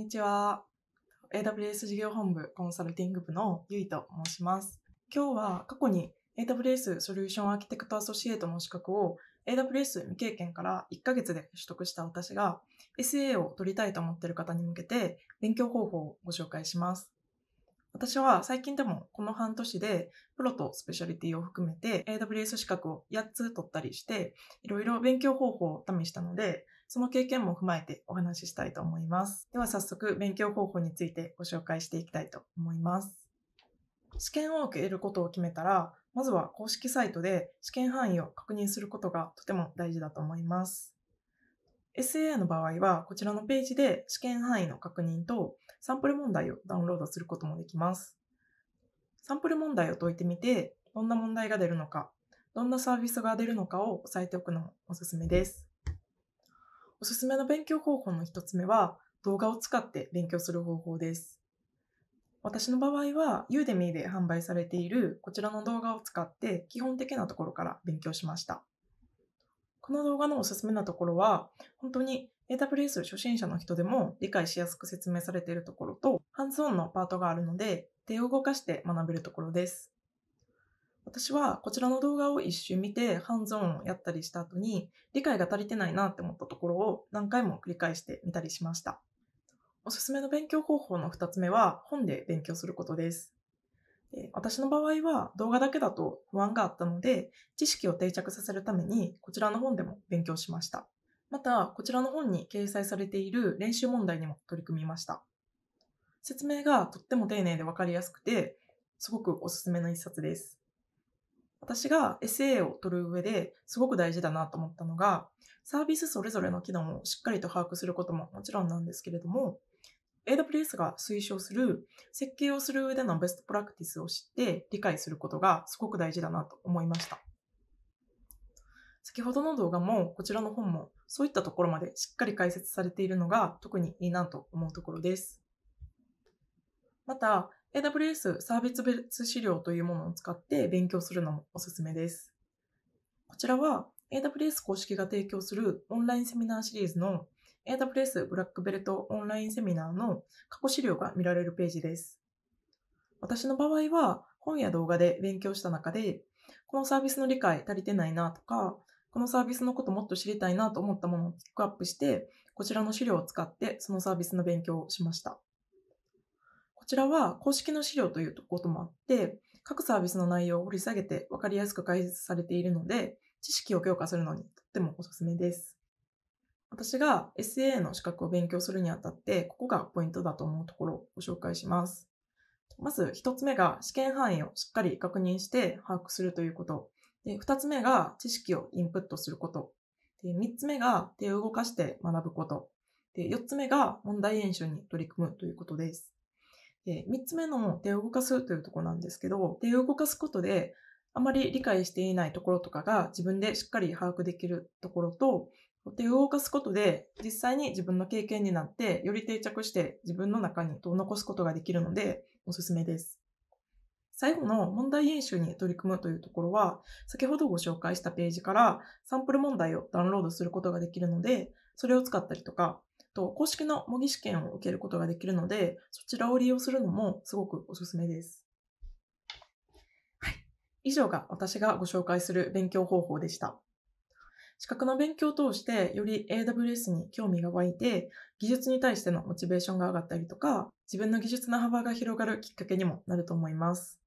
にちは。AWS 事業本部コンサルティング部のゆいと申します。今日は過去に AWS ソリューションアーキテクトアソシエイトの資格を AWS 未経験から1ヶ月で取得した私が SA を取りたいと思っている方に向けて勉強方法をご紹介します。私は最近でもこの半年でプロとスペシャリティを含めて AWS 資格を8つ取ったりしていろいろ勉強方法を試したのでその経験も踏まえてお話ししたいと思います。では早速勉強方法についてご紹介していきたいと思います。試験を受けることを決めたら、まずは公式サイトで試験範囲を確認することがとても大事だと思います。SAA の場合はこちらのページで試験範囲の確認とサンプル問題をダウンロードすることもできます。サンプル問題を解いてみて、どんな問題が出るのか、どんなサービスが出るのかを押さえておくのもおすすめです。おすすめの勉強方法の一つ目は、動画を使って勉強する方法です。私の場合は、ユーデミーで販売されているこちらの動画を使って基本的なところから勉強しました。この動画のおすすめなところは、本当に AWS 初心者の人でも理解しやすく説明されているところと、ハンズオンのパートがあるので、手を動かして学べるところです。私はこちらの動画を一周見てハンズオンをやったりした後に理解が足りてないなって思ったところを何回も繰り返してみたりしました。おすすめの勉強方法の2つ目は本で勉強することです。で私の場合は動画だけだと不安があったので知識を定着させるためにこちらの本でも勉強しました。またこちらの本に掲載されている練習問題にも取り組みました。説明がとっても丁寧でわかりやすくてすごくおすすめの一冊です。私が SA を取る上ですごく大事だなと思ったのが、サービスそれぞれの機能をしっかりと把握することももちろんなんですけれども、AWS が推奨する設計をする上でのベストプラクティスを知って理解することがすごく大事だなと思いました。先ほどの動画もこちらの本もそういったところまでしっかり解説されているのが特にいいなと思うところです。また、AWS サービス別資料というものを使って勉強するのもおすすめです。こちらは AWS 公式が提供するオンラインセミナーシリーズの AWS ブラックベルトオンラインセミナーの過去資料が見られるページです。私の場合は本や動画で勉強した中で、このサービスの理解足りてないなとか、このサービスのこともっと知りたいなと思ったものをピックアップして、こちらの資料を使ってそのサービスの勉強をしました。ちらは公式の資料ということもあって、各サービスの内容を掘り下げて分かりやすく解説されているので、知識を強化するのにとってもおすすめです。私が SA の資格を勉強するにあたって、ここがポイントだと思うところをご紹介します。まず一つ目が試験範囲をしっかり確認して把握するということ。で二つ目が知識をインプットすること。で三つ目が手を動かして学ぶこと。で四つ目が問題演習に取り組むということです。で、3つ目の手を動かすというところなんですけど、手を動かすことで、あまり理解していないところとかが自分でしっかり把握できるところと、手を動かすことで実際に自分の経験になってより定着して自分の中に残すことができるのでおすすめです。最後の問題演習に取り組むというところは先ほどご紹介したページからサンプル問題をダウンロードすることができるのでそれを使ったりとかと、公式の模擬試験を受けることができるので、そちらを利用するのもすごくおすすめです。はい。以上が私がご紹介する勉強方法でした。資格の勉強を通してより AWS に興味が湧いて技術に対してのモチベーションが上がったりとか自分の技術の幅が広がるきっかけにもなると思います。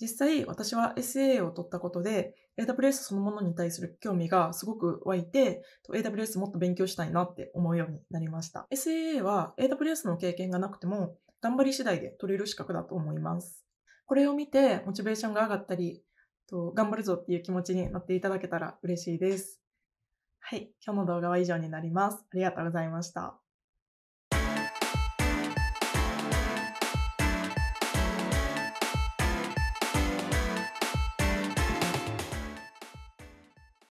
実際私は SAA を取ったことで AWS そのものに対する興味がすごく湧いて AWS もっと勉強したいなって思うようになりました。SAA は AWS の経験がなくても頑張り次第で取れる資格だと思います。これを見てモチベーションが上がったり、と頑張るぞっていう気持ちになっていただけたら嬉しいです。はい。今日の動画は以上になります。ありがとうございました。